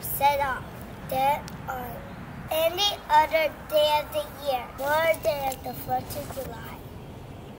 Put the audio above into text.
set off there on any other day of the year more than the 4th of July.